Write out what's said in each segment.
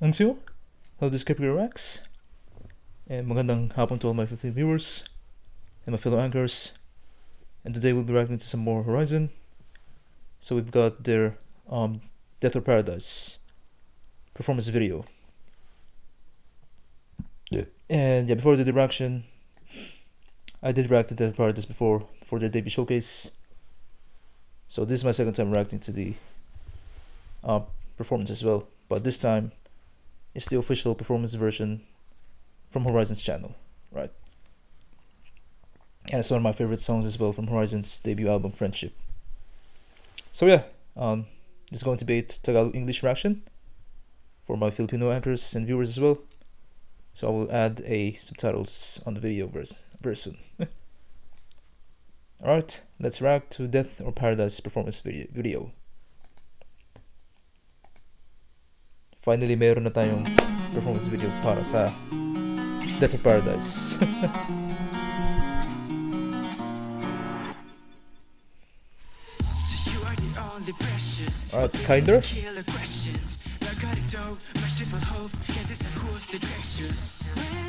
Siyo, hello this is Capri Rex. And magandang hapon to all my Filipino viewers and my fellow anchors. And today we'll be reacting to some more Horizon. So we've got their um, Death or Paradise performance video. Yeah. And yeah, before the reaction, I did react to Death or Paradise before for their debut showcase. So this is my second time reacting to the uh, performance as well. But this time, it's the official performance version from Horizon's channel, right? And it's one of my favorite songs as well from Horizon's debut album, Friendship. So yeah, um, this is going to be Tagalog English reaction for my Filipino anchors and viewers as well. So I will add a subtitles on the video very, very soon. Alright, let's react to Death or Paradise performance video. video. Finally, meron na tayong performance video para sa Death or Paradise. Alright, kinder?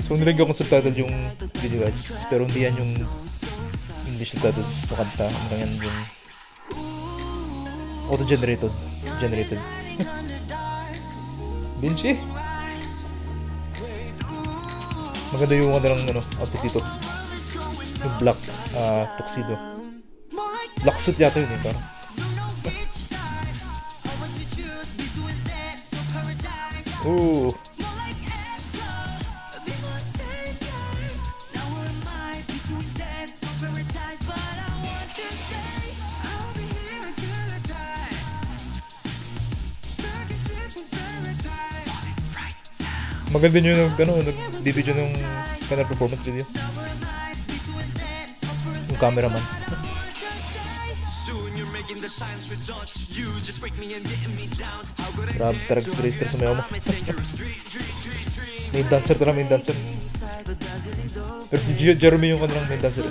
So, nilagyan kong subtitle yung video guys. Pero hindi yan yung English subtitles na kanta. Lang yan yung auto-generated. Generated. Vinci? Maganda yung ano lang ano, outfit dito. Yung black uh, tuxedo. Black suit yata yun eh, parang. Ooh. Maganda nyo nag, ano, nag-video nung kanal performance video. Yung cameraman. Grabe talaga si Racer sa mayaw mo. main dancer talaga, main dancer. Pero si Gio Jeremy yung kanilang main dancer.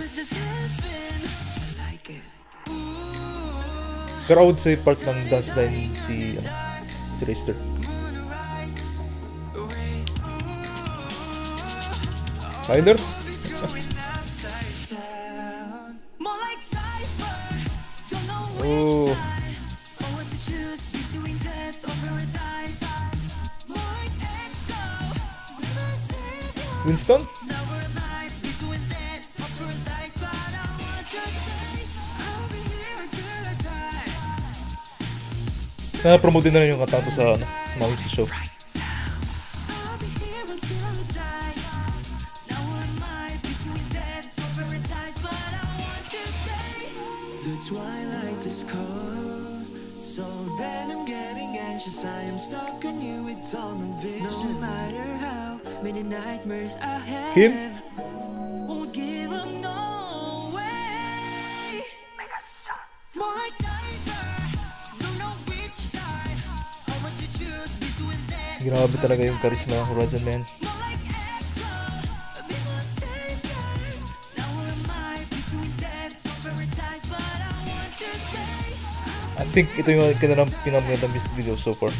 Pero I would say part ng dance line si, ano, si Racer. Tyler? oh. Winston? Sana promote na rin yung kanta ko sa, ano, sa mga show. Twilight is cold So then I'm getting anxious. I am stuck on you, it's all in vision. No matter how many nightmares I have Kim? Won't give up, no way. More like Grabe talaga yung charisma ng Horizon Man. Think ito yung kanilang pinamagandang music video so far.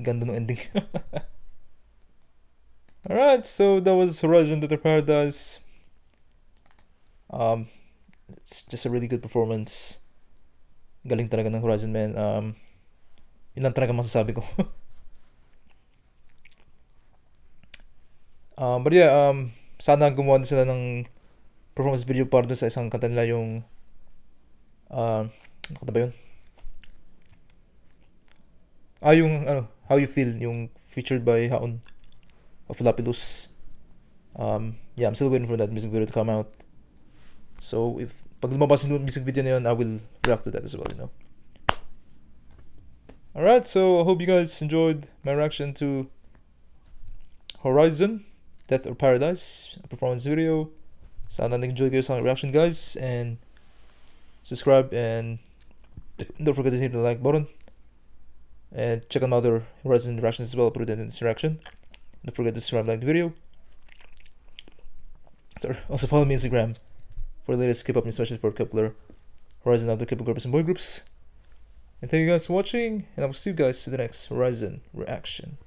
Ganda ng ending. Alright, so that was Horizon to the Paradise. Um, it's just a really good performance. Galing talaga ng Horizon Man. Um, yun lang talaga masasabi ko. um, but yeah, um, sana gumawa din sila ng performance video para sa isang kanta nila yung uh, ano ba yun? Ah, yung ano, How You Feel, yung featured by Haon of Lapilus. Um, yeah, I'm still waiting for that music video to come out. So if pag lumabas yung music video na yun, I will react to that as well, you know. Alright, so I hope you guys enjoyed my reaction to Horizon, Death or Paradise, performance video. Sana nag-enjoy kayo sa reaction guys and subscribe and Don't forget to hit the like button. And check out my other Horizon interactions as well, put it in this interaction. Don't forget to subscribe like the video. Sorry. Also follow me on Instagram for the latest K-pop news, especially for Kepler, Horizon, other K-pop groups and boy groups. And thank you guys for watching, and I will see you guys to the next Horizon reaction.